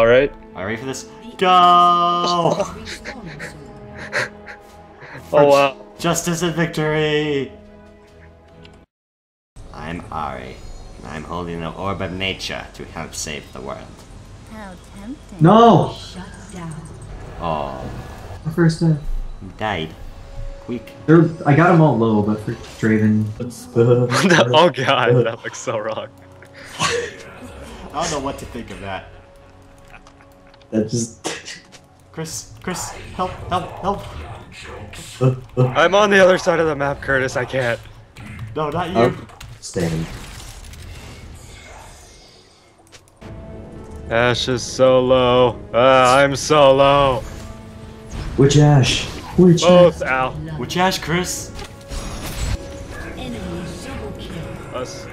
Alright. Are you ready for this? Go! Oh wow. Justice and victory! I'm Ari, and I'm holding the Orb of Nature to help save the world. How tempting. No! Shut down. Oh, My first death. he died. Quick. They're, I got them all low, but for Draven. oh god, that looks so wrong. I don't know what to think of that. That just. Chris, Chris, help, help, help! I'm on the other side of the map, Curtis. I can't. No, not you! Oh, stand. Ashe is so low. Ah, I'm so low. Which Ashe? Which Both. Ow. Which Ashe, Chris? Enemy double kill. Us.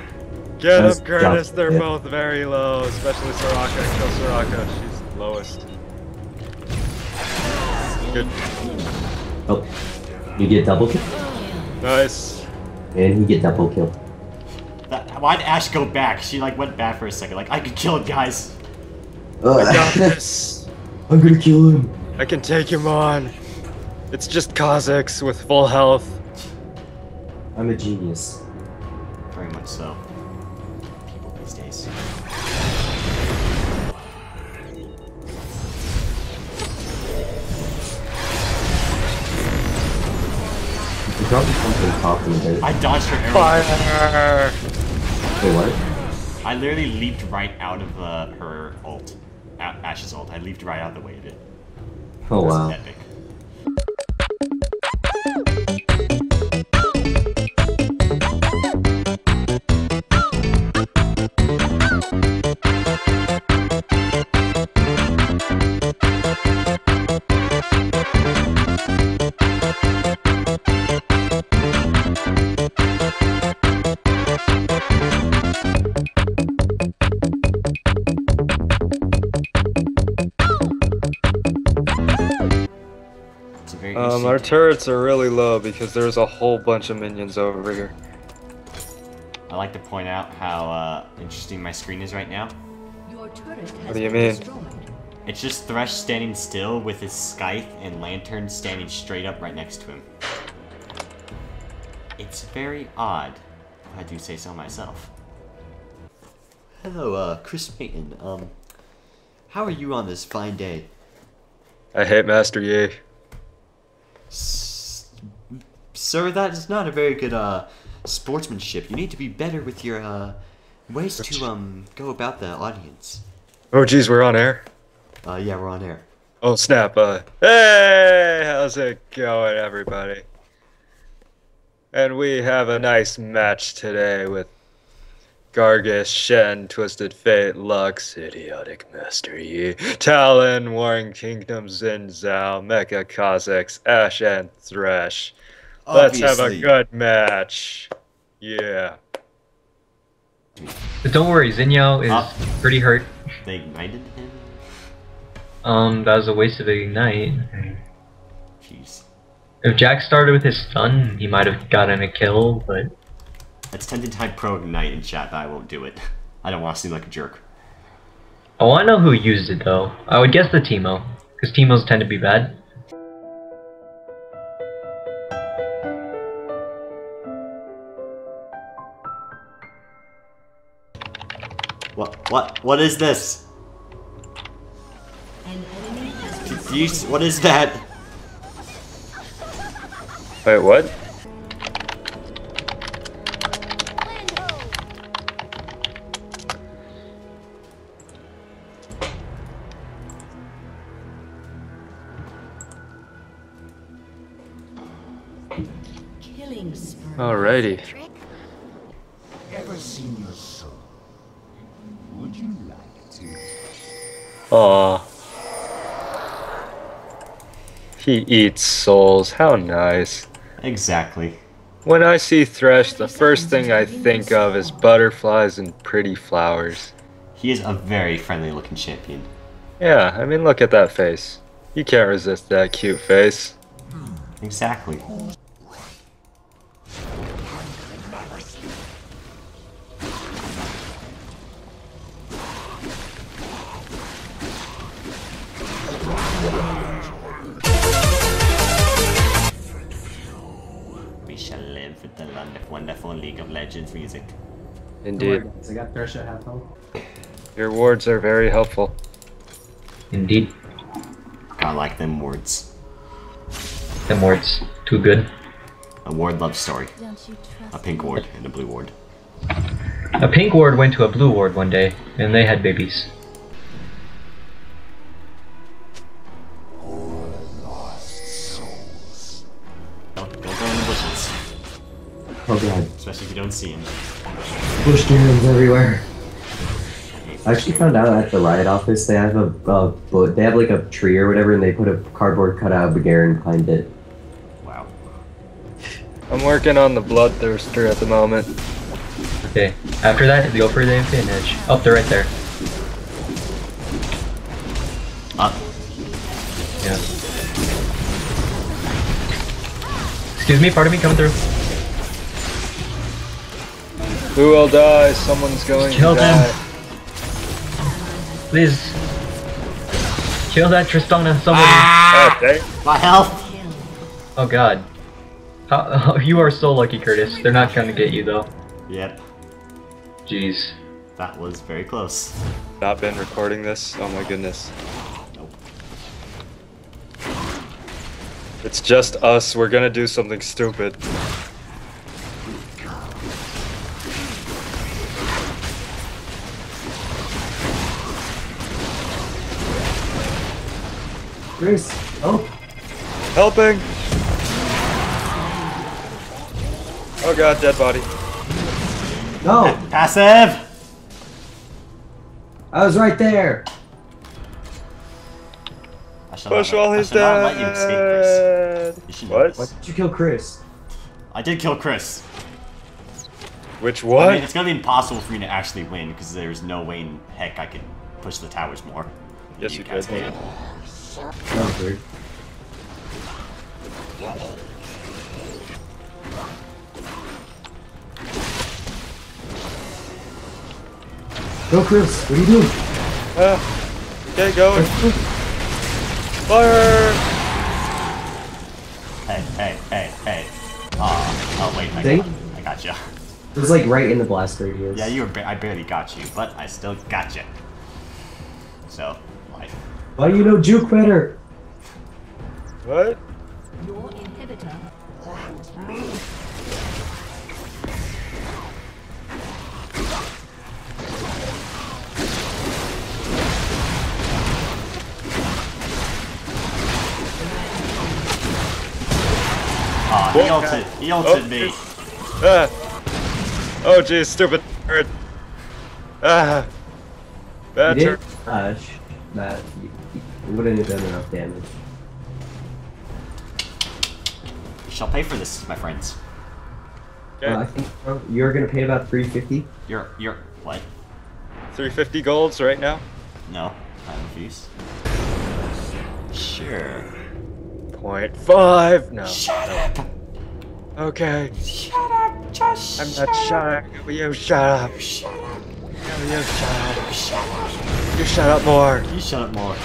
Get Nice him, Curtis. job. They're Yeah. both very low, especially Soraka. Kill Soraka. She's the lowest. Good. Oh. You get double kill? Nice. And you get double kill. That, why'd Ashe go back? She like went back for a second. Like I could kill it, guys. I got this. I'm gonna kill him. I can take him on. It's just Kha'Zix with full health. I'm a genius. Very much so. People these days. Something talking about. I dodged her arrow. Fire! Wait, what? I literally leaped right out of uh, her ult. A- Ashe's ult. I leaped right out of the way of it. Oh It wow. epic. Um, our turrets are really low because there's a whole bunch of minions over here. I like to point out how uh, interesting my screen is right now. Your turret has What do you been mean? destroyed. It's just Thresh standing still with his scythe and lantern standing straight up right next to him. It's very odd, if I do say so myself. Hello, uh, Chris Payton. Um, how are you on this fine day? I hate Master Yi. S- Sir, that is not a very good, uh, sportsmanship. You need to be better with your, uh, ways to, um, go about the audience. Oh geez, we're on air. Uh, yeah, we're on air. Oh snap! Uh, hey, how's it going, everybody? And we have a nice match today with Gargus, Shen, Twisted Fate, Lux, Idiotic Master Yi, Talon, Warring Kingdoms, Xin Zhao, Mecha Kha'Zix, Ashe, and Thresh. Let's have a good match. Yeah. But don't worry, Zinyo is Ah. pretty hurt. They ignited him? Um, that was a waste of ignite. Jeez. If Jack started with his stun, he might have gotten a kill, but That's 10 to type pro ignite in chat, but I won't do it. I don't want to seem like a jerk. Oh, I know who used it though. I would guess the Teemo, because Teemos tend to be bad. What? What? What is this? An enemy has been Do you, what is that? Wait, what? Killing spree. Alrighty. Ever seen your soul? Would you like to? Aw. He eats souls. How nice. Exactly. When I see Thresh, the first thing I think of is butterflies and pretty flowers. He is a very friendly looking champion. Yeah, I mean, look at that face. You can't resist that cute face. Exactly. Live with the wonderful, wonderful League of Legends music. Indeed. I got Thresh at half health. Your wards are very helpful. Indeed. I like them words. Them words. Too good. A ward love story. Don't you trust A pink ward and a blue ward. A pink ward went to a blue ward one day, and they had babies. Oh god. especially if you don't see him. Bush demons everywhere. I actually found out at the riot office they have a uh, bo- they have like a tree or whatever, and they put a cardboard cutout of a Garen behind it. Wow. I'm working on the Bloodthirster at the moment. Okay. After that, go for the Infinite Edge. Up, they're right there. Up. Yeah. Excuse me, pardon me, coming through. Who will die? Someone's going to die. Kill to them. die. Please. Kill that Tristana, somebody. Ah! Oh, dang. My health! Oh god. How, you are so lucky, Curtis. They're not gonna get you, though. Yep, Jeez. that was very close. Not been recording this. Oh my goodness. Nope. It's just us. We're gonna do something stupid. Chris, oh, Helping! Oh god, dead body. no, Passive! I was right there. I shall Push not, while he's shall not let you escape, Chris. dead. You What? Why did you kill Chris? I did kill Chris. Which I what? mean, it's gonna be impossible for me to actually win because there's no way in heck I could push the towers more. Yes, you could. cascaded. That was weird. Go, Chris. What are you doing? Ah, okay, going. Fire! Hey, hey, hey, hey. Aw, oh wait, I Think? got, I got you. It was like right in the blast radius. Yeah, you were. Ba- I barely got you, but I still got you. So, life. Why do you know juke better? What? Your inhibitor. Aw, he Okay. ulted. He ulted Oh, me. Ah. Oh jeez, stupid bird. Ah. You Bad turn. did? Gosh, that you, you wouldn't have done enough damage. You shall pay for this, my friends. Okay. Uh, I think uh, you're gonna pay about 350. You're. You're. What? 350 golds right now. No, I refuse. Sure. Point five. No. Shut up. Okay. Shut up. Just. I'm not shut up. You shut up. Shut up. You shut up. Shut up. You shut up more. You shut up more.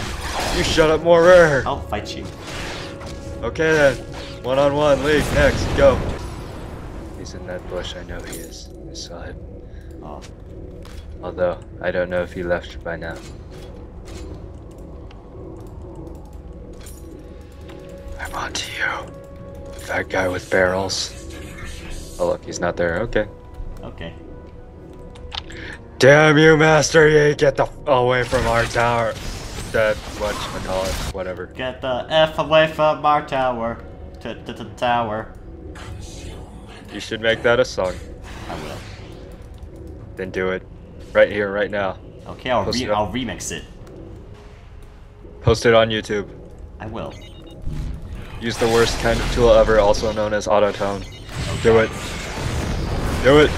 You shut up more. rare. I'll fight you. Okay then. One on one. League. Next. Go. He's in that bush. I know he is. I saw him. Oh. Although, I don't know if he left by now. I'm on to you. That guy with barrels. Oh look, he's not there. Okay. Okay. Damn you, Master Yi! Get the f away from our tower. That whatchamacallit, whatever. Get the F away from our tower. To to the tower. You should make that a song. I will. Then do it. Right here, right now. Okay, I'll re-. I'll remix it. Post it on YouTube. I will. Use the worst kind of tool ever, also known as Auto-Tune. Do it. Do it.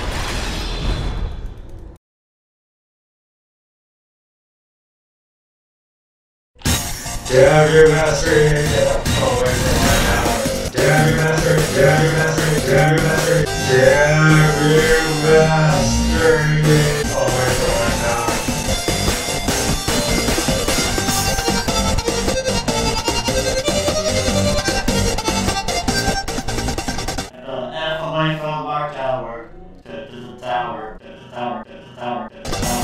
Damn you master, yeah, always my house. Damn you master, damn tower, the tower, the tower, the tower, the tower.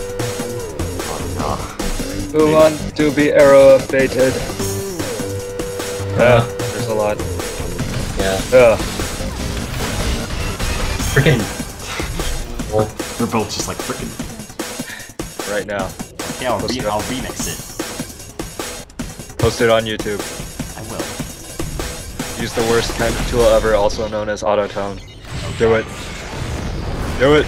Who wants to be arrow baited? Uh, Yeah, there's a lot. yeah. Yeah. Freaking. Well, no. They're both just like freaking. right now. Yeah, I'll, Let's re- go. I'll remix it. Post it on YouTube. I will. Use the worst kind of tool ever, also known as Auto-Tune. Do it. Do it.